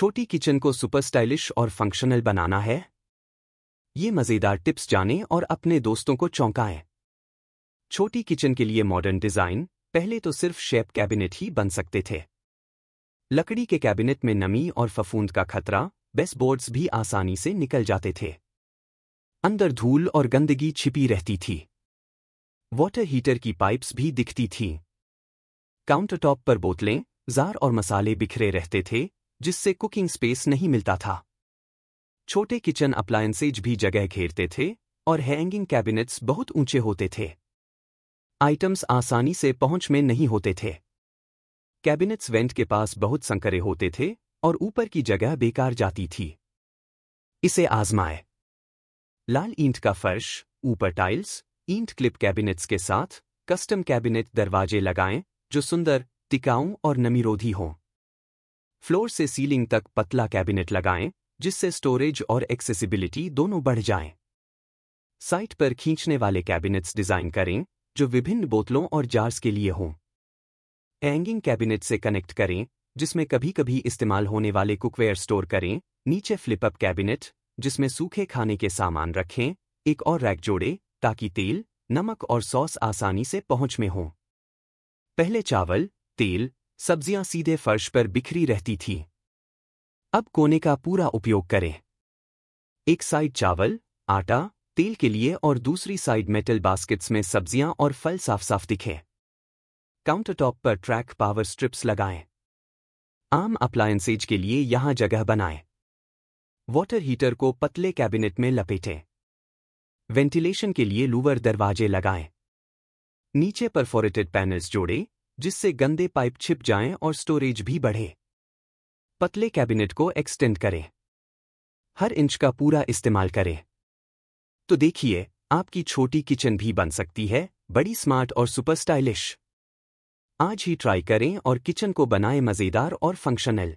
छोटी किचन को super stylish और फंक्शनल बनाना है। ये मज़ेदार टिप्स जानें और अपने दोस्तों को चौंकाएँ। छोटी किचन के लिए मॉडर्न डिज़ाइन पहले तो सिर्फ़ शेप कैबिनेट ही बन सकते थे। लकड़ी के कैबिनेट में नमी और फफूंद का खतरा बेस बोर्ड्स भी आसानी से निकल जाते थे। अंदर धूल और गंदगी छिपी रहती थी। वाटर हीटर की पाइप्स भी दिखती थीं। काउंटरटॉप पर बोतलें, जार और मसाले बिखरे रहते थे जिससे कुकिंग स्पेस नहीं मिलता था। छोटे किचन अप्लायंसेज भी जगह घेरते थे और हैंगिंग कैबिनेट्स बहुत ऊँचे होते थे। आइटम्स आसानी से पहुँच में नहीं होते थे। कैबिनेट्स वेंट के पास बहुत संकरे होते थे और ऊपर की जगह बेकार जाती थी। इसे आजमाए। लाल ईंट का फर्श, ऊपर टाइल्स, ईंट क्लिप कैबिनेट्स के साथ, कस्टम कैबिनेट दरवाजे लगाएँ जो सुंदर, टिकाऊ और नमीरोधी हों। फ्लोर से सीलिंग तक पतला कैबिनेट लगाएँ, जिससे स्टोरेज और एक्सेसिबिलिटी दोनों बढ़ जाएँ। साइट पर खींचने वाले कैबिनेट्स डिज़ाइन करें, जो विभिन्न बोतलों और जार्स के लिए हों। हैंगिंग कैबिनेट से कनेक्ट करें, जिसमें कभी कभी इस्तेमाल होने वाले कुकवेयर स्टोर करें। नीचे फ्लिपअप कैबिनेट, जिसमें सूखे खाने के सामान रखें, एक और रैक जोड़े, ताकि तेल, नमक और सॉस आसानी से पहुँच में हों। पहले चावल, तेल सब्ज़ियाँ सीधे फर्श पर बिखरी रहती थी। अब कोने का पूरा उपयोग करें। एक साइड चावल, आटा, तेल के लिए और दूसरी साइड मेटल बास्केट्स में सब्ज़ियाँ और फल साफ़ साफ़ दिखे। काउंटरटॉप पर ट्रैक पावर स्ट्रिप्स लगाएँ। आम अप्लायंसेज के लिए यहाँ जगह बनाएँ। वाटर हीटर को पतले कैबिनेट में लपेटें। वेंटिलेशन के लिए लूवर दरवाजे लगाएँ। नीचे परफोरेटेड पैनल्स जोड़ें। जिससे गंदे पाइप छिप जाएँ और स्टोरेज भी बढ़े। पतले कैबिनेट को एक्सटेंड करें। हर इंच का पूरा इस्तेमाल करें। तो देखिए, आपकी छोटी किचन भी बन सकती है, बड़ी स्मार्ट और सुपर स्टाइलिश। आज ही ट्राई करें और किचन को बनाएँ मज़ेदार और फंक्शनल।